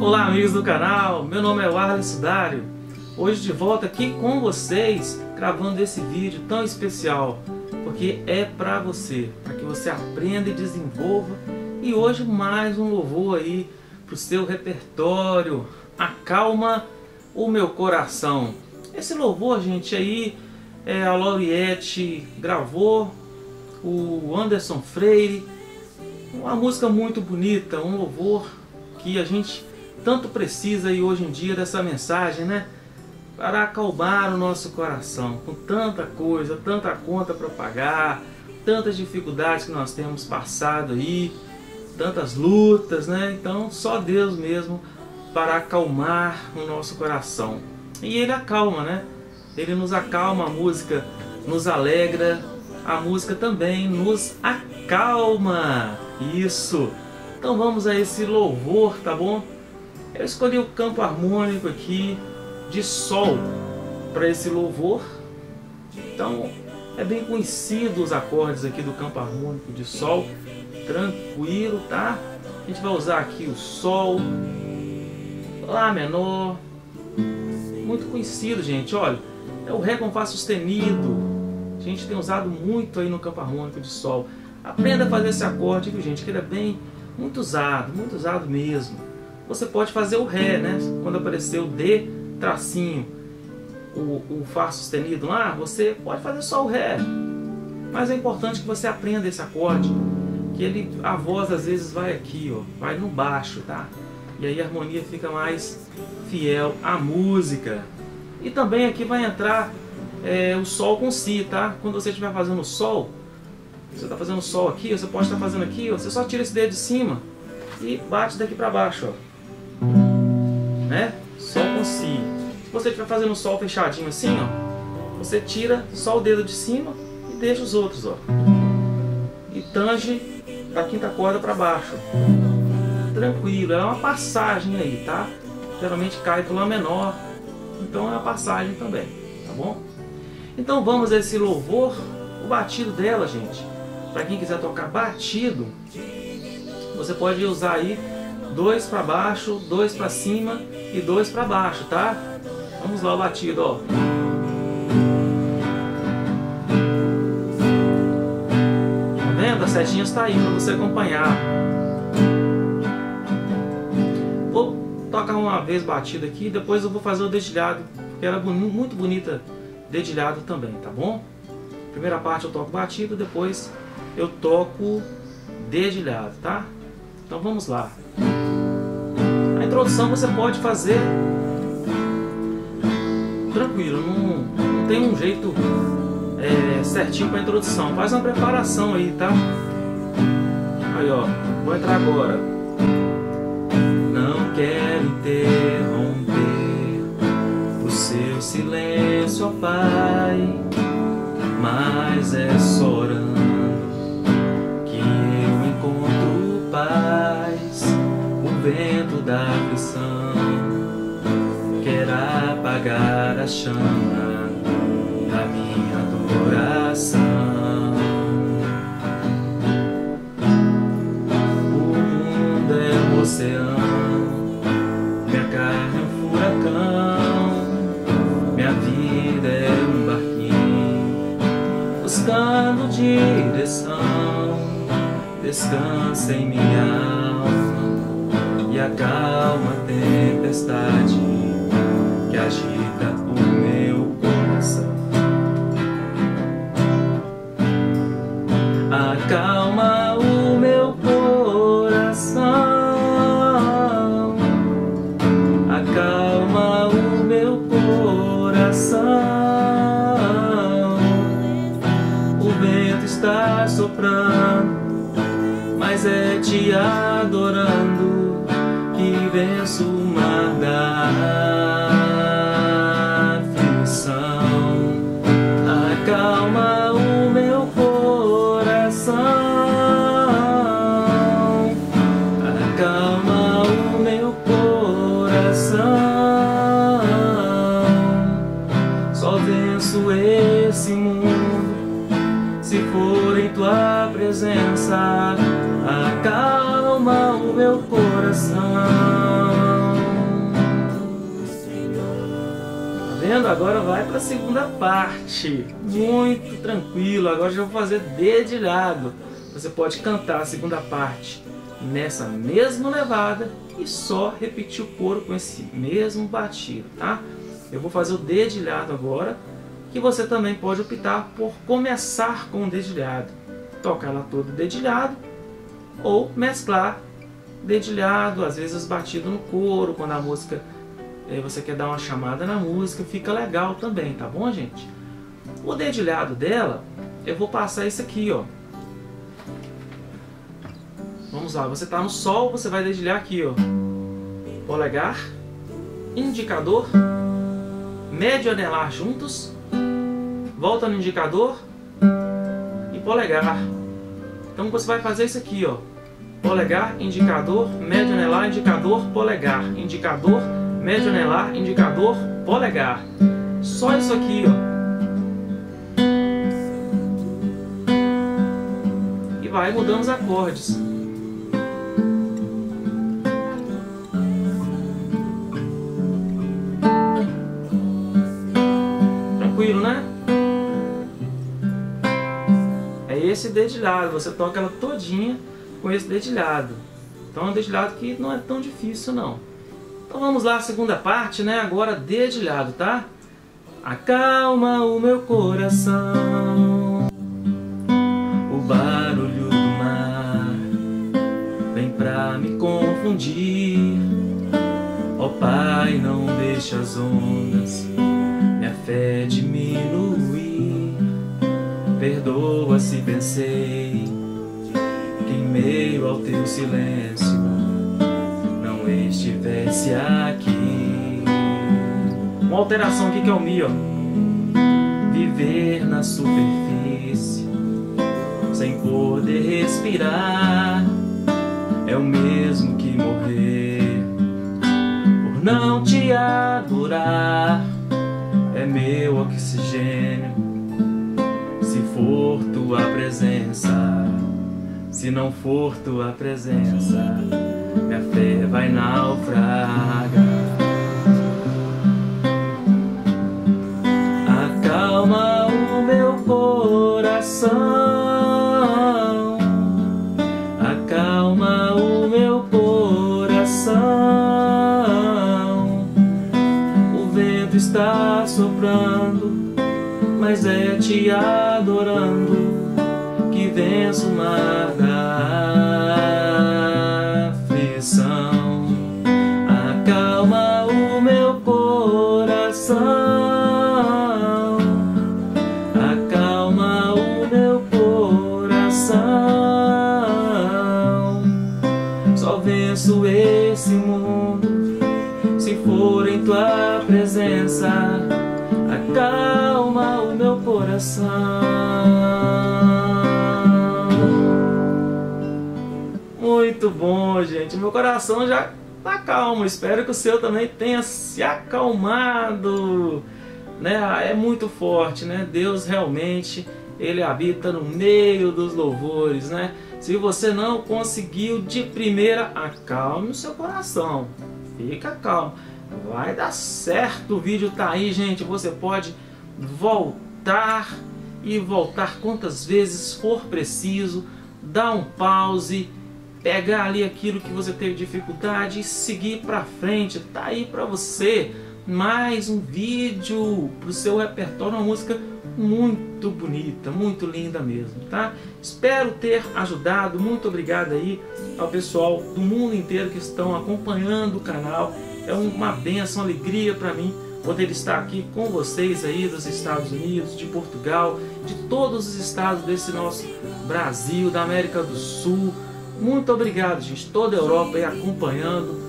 Olá amigos do canal, meu nome é Warley Sudário. Hoje de volta aqui com vocês, gravando esse vídeo tão especial, porque é para você, para que você aprenda e desenvolva. E hoje mais um louvor aí para o seu repertório, acalma o meu coração. Esse louvor, gente, aí é, a Lauriette gravou, o Anderson Freire, uma música muito bonita, um louvor que a gente tanto precisa aí hoje em dia dessa mensagem, né? Para acalmar o nosso coração com tanta coisa, tanta conta para pagar, tantas dificuldades que nós temos passado aí, tantas lutas, né? Então só Deus mesmo para acalmar o nosso coração. E Ele acalma, né? Ele nos acalma, a música nos alegra, a música também nos acalma. Isso! Então vamos a esse louvor, tá bom? Eu escolhi o campo harmônico aqui de sol para esse louvor. Então é bem conhecido os acordes aqui do campo harmônico de sol. Tranquilo, tá? A gente vai usar aqui o sol, lá menor, muito conhecido, gente. Olha, é o ré com fá sustenido. A gente tem usado muito aí no campo harmônico de sol. Aprenda a fazer esse acorde, viu, gente? Que ele é bem muito usado, muito usado mesmo. Você pode fazer o Ré, né? Quando aparecer o D, tracinho, o, o Fá sustenido lá, você pode fazer só o Ré. Mas é importante que você aprenda esse acorde, que ele, a voz às vezes vai aqui, ó, vai no baixo, tá? E aí a harmonia fica mais fiel à música. E também aqui vai entrar é, o Sol com Si, tá? Quando você estiver fazendo o Sol, você está fazendo sol aqui, você pode estar fazendo aqui, você só tira esse dedo de cima e bate daqui para baixo, ó. Né? Sol com si. Se você estiver fazendo sol fechadinho assim, ó, você tira só o dedo de cima e deixa os outros, ó. E tange da quinta corda para baixo. Tranquilo, é uma passagem aí, tá? Geralmente cai pro lá menor, então é uma passagem também, tá bom? Então vamos a esse louvor, o batido dela, gente para quem quiser tocar batido, você pode usar aí dois para baixo, dois para cima e dois para baixo, tá? Vamos lá o batido, ó. Tá vendo? A setinha está aí para você acompanhar. Vou tocar uma vez batido aqui, depois eu vou fazer o dedilhado, porque era muito bonita dedilhado também, tá bom? Primeira parte eu toco batido, depois eu toco dedilhado, tá? Então vamos lá. Introdução você pode fazer tranquilo, não, não tem um jeito é, certinho para introdução. Faz uma preparação aí, tá? Aí ó, vou entrar agora. Não quero interromper o seu silêncio, ó Pai, mas é só vento da aflição quer apagar a chama da minha adoração. O mundo é um oceano, minha carne é um furacão, minha vida é um barquinho buscando direção. Descansa em minha alma acalma a tempestade que agita o meu coração. Acalma o meu coração, acalma o meu coração. O vento está soprando, mas é te adorando venço mar da vendo? Agora vai para a segunda parte. Muito tranquilo. Agora já vou fazer dedilhado. Você pode cantar a segunda parte nessa mesma levada e só repetir o coro com esse mesmo batido, tá? Eu vou fazer o dedilhado agora, que você também pode optar por começar com o dedilhado. Tocar ela todo dedilhado ou mesclar dedilhado, às vezes batido no coro, quando a música você quer dar uma chamada na música, fica legal também, tá bom, gente? O dedilhado dela, eu vou passar isso aqui, ó. Vamos lá, você está no Sol, você vai dedilhar aqui, ó. Polegar, indicador, médio anelar juntos, volta no indicador e polegar. Então você vai fazer isso aqui, ó. Polegar, indicador, médio anelar, indicador, polegar, indicador, médio anelar, indicador, polegar. Só isso aqui, ó. E vai mudando os acordes. Tranquilo, né? É esse dedilhado, você toca ela todinha com esse dedilhado. Então é um dedilhado que não é tão difícil não. Então vamos lá, segunda parte, né? Agora dedilhado, tá? Acalma o meu coração O barulho do mar Vem pra me confundir Ó oh, Pai, não deixa as ondas Minha fé diminuir Perdoa se pensei Que em meio ao teu silêncio estivesse aqui. Uma alteração aqui que é o Mi, ó. Viver na superfície, sem poder respirar, é o mesmo que morrer. Por não te adorar, é meu oxigênio. Se for tua presença, se não for tua presença minha fé vai naufragar. Acalma o meu coração, acalma o meu coração. O vento está soprando, mas é te adorando que venço o mar coração. Muito bom, gente. Meu coração já tá calmo. Espero que o seu também tenha se acalmado. Né? É muito forte, né? Deus realmente ele habita no meio dos louvores, né? Se você não conseguiu de primeira, acalme o seu coração. Fica calmo. Vai dar certo. O vídeo tá aí, gente. Você pode voltar e voltar quantas vezes for preciso, dar um pause, pegar ali aquilo que você teve dificuldade e seguir para frente. Tá aí para você mais um vídeo para o seu repertório, uma música muito bonita, muito linda mesmo, tá? Espero ter ajudado. Muito obrigado aí ao pessoal do mundo inteiro que estão acompanhando o canal. É uma benção, uma alegria para mim poder estar aqui com vocês aí dos Estados Unidos, de Portugal, de todos os estados desse nosso Brasil, da América do Sul. Muito obrigado, gente. Toda a Europa aí acompanhando.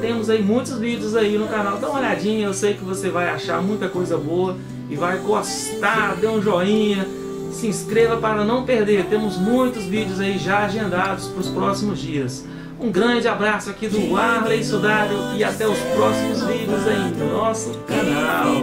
Temos aí muitos vídeos aí no canal. Dá uma olhadinha, eu sei que você vai achar muita coisa boa e vai gostar. Dê um joinha, se inscreva para não perder. Temos muitos vídeos aí já agendados para os próximos dias. Um grande abraço aqui do Arley Sudário e até os próximos vídeos aí no nosso canal.